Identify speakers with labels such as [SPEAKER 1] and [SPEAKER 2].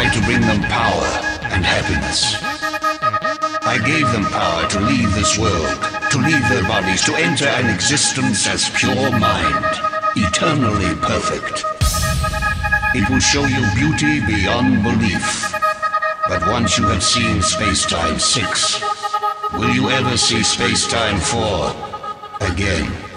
[SPEAKER 1] To bring them power and happiness. I gave them power to leave this world, to leave their bodies, to enter an existence as pure mind, eternally perfect. It will show you beauty beyond belief. But once you have seen Space-Time 6, will you ever see Space-Time 4 again?